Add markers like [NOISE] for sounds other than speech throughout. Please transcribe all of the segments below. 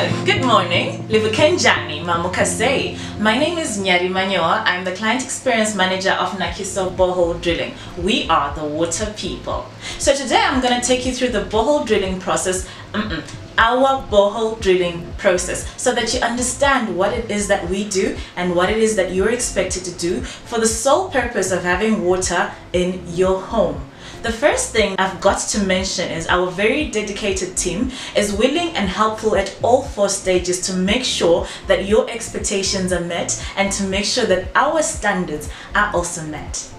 Good morning. Livukenjani Mamukase. My name is Nyari Manyoa. I'm the Client Experience Manager of Nakiso Borehole Drilling. We are the water people. So today I'm going to take you through the borehole drilling process, mm -mm, our borehole drilling process, so that you understand what it is that we do and what it is that you're expected to do for the sole purpose of having water in your home. The first thing I've got to mention is our very dedicated team is willing and helpful at all four stages to make sure that your expectations are met and to make sure that our standards are also met.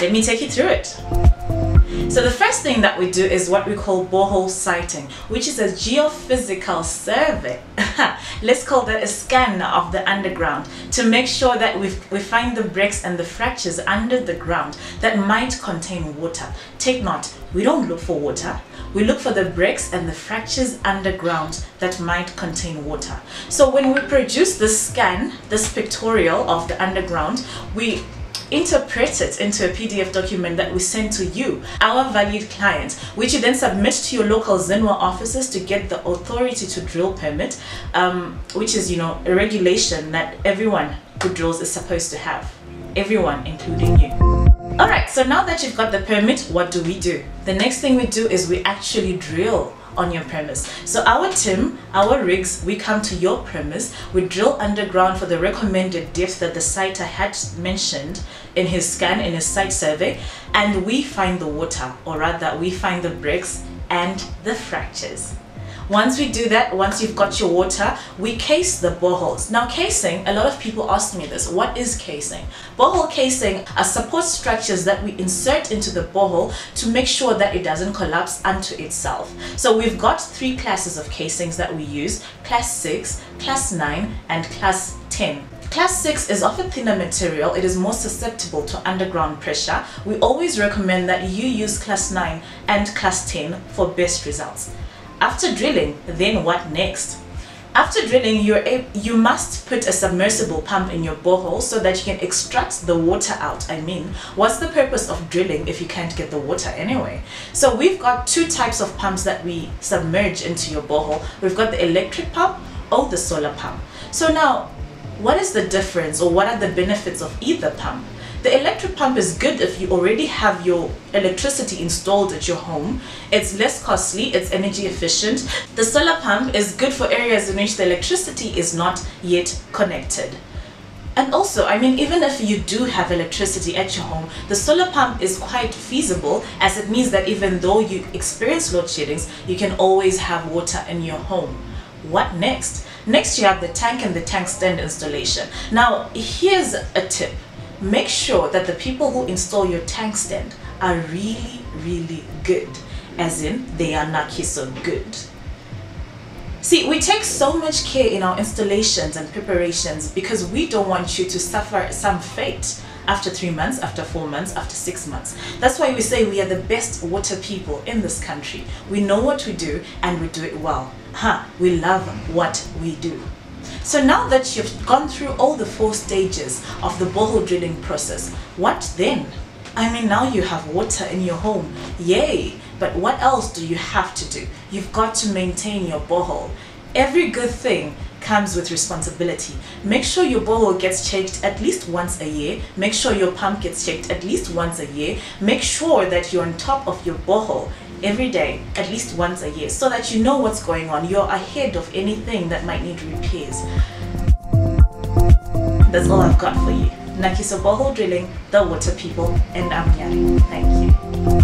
Let me take you through it. So the first thing that we do is what we call borehole siting, which is a geophysical survey. [LAUGHS] Let's call that a scan of the underground to make sure that we we find the breaks and the fractures under the ground that might contain water. Take note, we don't look for water. We look for the breaks and the fractures underground that might contain water. So when we produce this scan, this pictorial of the underground, we interpret it into a PDF document that we send to you, our valued client, which you then submit to your local ZINWA offices to get the authority to drill permit, um, which is, you know, a regulation that everyone who drills is supposed to have. Everyone, including you. Alright, so now that you've got the permit, what do we do? The next thing we do is we actually drill on your premise. So our team, our rigs, we come to your premise, we drill underground for the recommended depth that the siter had mentioned in his scan, in his site survey, and we find the water, or rather we find the breaks and the fractures. Once we do that, once you've got your water, we case the boreholes. Now casing, a lot of people ask me this, what is casing? Borehole casing are support structures that we insert into the borehole to make sure that it doesn't collapse unto itself. So we've got three classes of casings that we use, class 6, class 9 and class 10. Class 6 is of a thinner material, it is more susceptible to underground pressure. We always recommend that you use class 9 and class 10 for best results. After drilling, then what next? After drilling, you're a, you must put a submersible pump in your borehole so that you can extract the water out. I mean, what's the purpose of drilling if you can't get the water anyway? So we've got two types of pumps that we submerge into your borehole. We've got the electric pump or the solar pump. So now, what is the difference or what are the benefits of either pump? The electric pump is good if you already have your electricity installed at your home. It's less costly, it's energy efficient. The solar pump is good for areas in which the electricity is not yet connected. And also, I mean, even if you do have electricity at your home, the solar pump is quite feasible as it means that even though you experience load sheddings, you can always have water in your home. What next? Next, you have the tank and the tank stand installation. Now, here's a tip make sure that the people who install your tank stand are really, really good. As in, they are not so good. See, we take so much care in our installations and preparations because we don't want you to suffer some fate after three months, after four months, after six months. That's why we say we are the best water people in this country. We know what we do and we do it well. Huh, we love what we do. So now that you've gone through all the four stages of the borehole drilling process, what then? I mean, now you have water in your home. Yay! But what else do you have to do? You've got to maintain your borehole. Every good thing comes with responsibility. Make sure your borehole gets checked at least once a year. Make sure your pump gets checked at least once a year. Make sure that you're on top of your borehole every day, at least once a year, so that you know what's going on. You're ahead of anything that might need repairs. That's all I've got for you. Nakiso Borehole Drilling, the water people, and I'm Nyari. Thank you.